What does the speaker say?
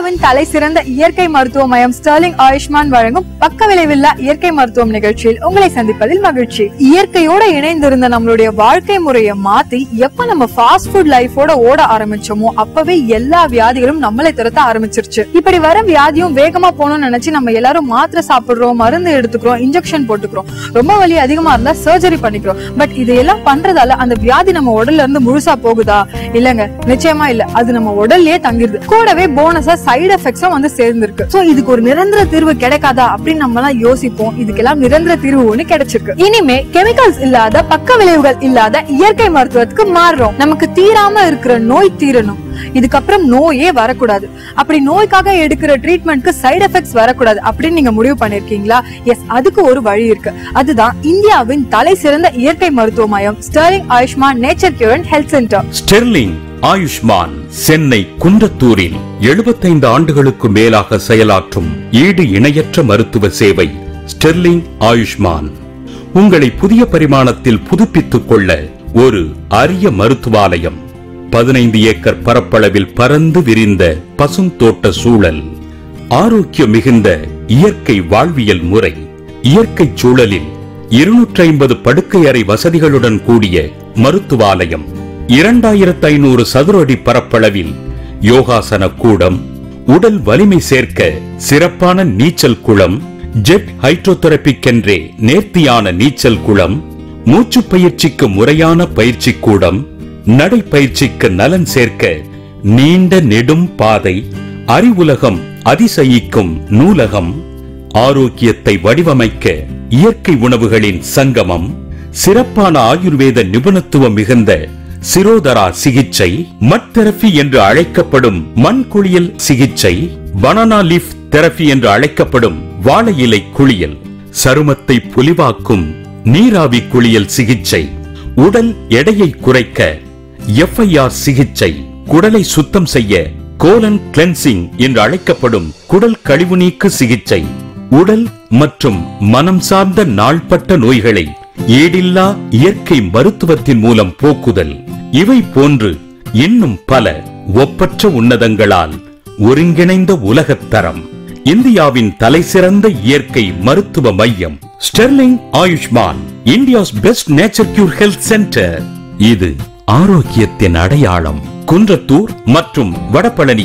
இந்தியாவின் தலை சிறந்த இயற்கை மருத்துவ மையம் ஸ்டர்லிங் ஆயுஷ்மான் வழங்கும் பக்க விளைவில்லா இயற்கை மருத்துவம் நிகழ்ச்சியில் உங்களை சந்திப்பதில் மகிழ்ச்சி. இயற்கையோட இணைந்திருந்த நம்மளுடைய வாழ்க்கை முறையை மாத்தி எப்ப நம்ம ஃபாஸ்ட் ஃபுட் லைஃபோட ஓட ஆரம்பிச்சோமோ அப்பவே எல்லா வியாதிகளும் நம்மளை துரத்த ஆரம்பிச்சிருச்சு. இப்படி வர வியாதியும் வேகமா போகணும்னு நினைச்சு நம்ம எல்லாரும் மாத்திரை சாப்பிடுறோம் மருந்து எடுத்துக்கிறோம் இன்ஜெக்ஷன் போட்டுக்கிறோம். ரொம்ப வலி அதிகமா இருந்தா சர்ஜரி பண்ணிக்கிறோம். பட் இதையெல்லாம் பண்றதால அந்த வியாதி நம்ம உடல்ல இருந்து முழுசா போகுதா? இல்லங்க. நிச்சயமா இல்ல. அது நம்ம உடல்லயே தங்கிருது. கூடவே போனஸா சைடு எஃபெக்ட்ஸும் வந்து சேர்ந்திருக்கு. ஸோ இதுக்கு ஒரு நிரந்தர தீர்வு கிடைக்காதா அப்படின்னு நம்ம எல்லாம் யோசிப்போம். இதுக்கெல்லாம் நிரந்தர தீர்வு ஒன்று கிடைச்சிருக்கு. இனிமே கெமிக்கல்ஸ் இல்லாத பக்க விளைவுகள் இல்லாத இயற்கை மருத்துவத்துக்கு மாறுறோம். நமக்கு தீராம இருக்கிற நோய் தீரணும். இதுக்கப்புறம் நோயே வரக்கூடாது. அப்படி நோய்க்காக எடுக்கிற ட்ரீட்மெண்ட்க்கு சைடு எஃபெக்ட்ஸ் வரக்கூடாது அப்படின்னு நீங்க முடிவு பண்ணிருக்கீங்களா? எஸ் அதுக்கு ஒரு வழி இருக்கு. அதுதான் இந்தியாவின் தலை சிறந்த இயற்கை மருத்துவ மையம் Sterling Ayushman nature cure and health centre Sterling Ayushman Chennai குன்றத்தூரில் 75 ஆண்டுகளுக்கு மேலாக செயலாற்றும் ஈடு இணையற்ற மருத்துவ சேவை ஸ்டெர்லிங் ஆயுஷ்மான். உங்களை புதிய பரிமாணத்தில் புதுப்பித்துக் கொள்ள ஒரு அரிய மருத்துவாலயம். பதினைந்து ஏக்கர் பரப்பளவில் பறந்து விரிந்த பசுந்தோட்ட சூழல். ஆரோக்கியம் மிகுந்த இயற்கை வாழ்வியல் முறை. இயற்கை சூழலில் இருநூற்றி ஐம்பது படுக்கை அறை வசதிகளுடன் கூடிய மருத்துவாலயம். இரண்டாயிரத்து ஐநூறு சதுர அடி பரப்பளவில் யோகாசன கூடம் உடல் வலிமை சேர்க்க சிறப்பான நீச்சல் குளம் ஜெட் ஹைட்ரோதெரபிக்கென்றே நேர்த்தியான நீச்சல் குளம் மூச்சு பயிற்சிக்கு முறையான பயிற்சி கூடம் நடைப்பயிற்சிக்கு நலன் சேர்க்க நீண்ட நெடும் பாதை அறிவுலகம் அதிசயிக்கும் நூலகம் ஆரோக்கியத்தை வடிவமைக்க இயற்கை உணவுகளின் சங்கமம் சிறப்பான ஆயுர்வேத நிபுணத்துவம் மிகுந்த சிரோதரா சிகிச்சை மட் தெரபி என்று அழைக்கப்படும் மண் குளியல் சிகிச்சை பனானா லீஃப் தெரபி என்று அழைக்கப்படும் வாழை இலை குளியல் சருமத்தை பொலிவாக்கும் நீராவி குளியல் சிகிச்சை உடல் எடையை குறைக்க எஃப்ஐஆர் சிகிச்சை குடலை சுத்தம் செய்ய கோலன் கிளென்சிங் என்று அழைக்கப்படும் குடல் கழிவு நீக்கு சிகிச்சை உடல் மற்றும் மனம் சார்ந்த நாள்பட்ட நோய்களை ஏடில்லா இயற்கை மருத்துவத்தின் மூலம் போக்குதல். இவை போன்று இன்னும் பல ஒப்பற்ற உன்னதங்களால் ஒருங்கிணைந்த உலகத்தரம் இந்தியாவின் தலைசிறந்த இயற்கை மருத்துவ மையம் Sterling Ayushman India's best nature cure health centre. இது ஆரோக்கியத்தின் அடையாளம். குன்றத்தூர் மற்றும் வடபழனி